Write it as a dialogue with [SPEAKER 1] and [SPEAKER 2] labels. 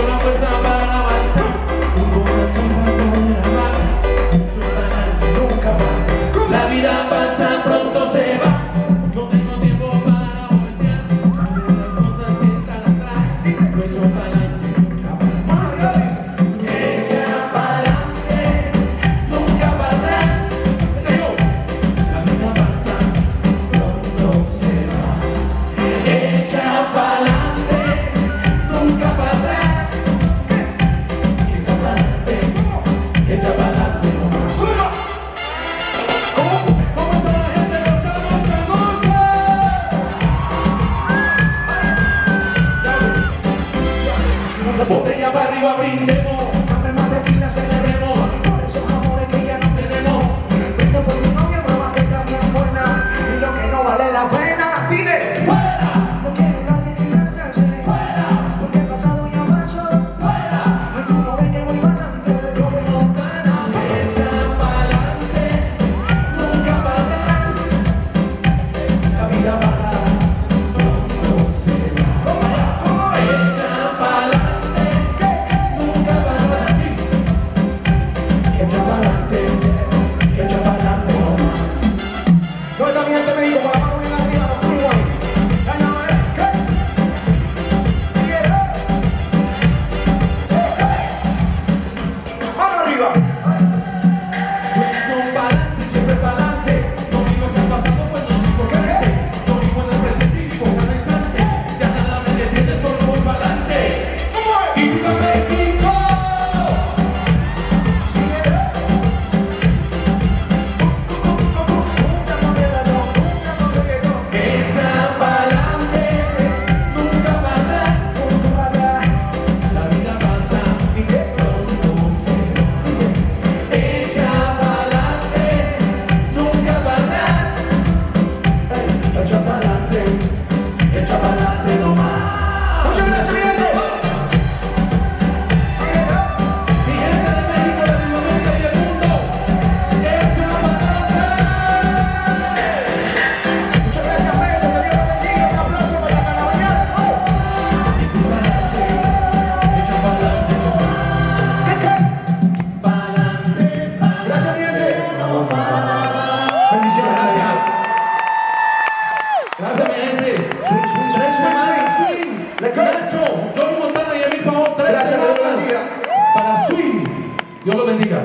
[SPEAKER 1] Yo no pensaba arriba brindemos. Gracias, mi gente.
[SPEAKER 2] Tres semanas,
[SPEAKER 1] Swing. Nacho, Johnny Montana y Emil Pajón, tres semanas para Swing. Dios lo bendiga.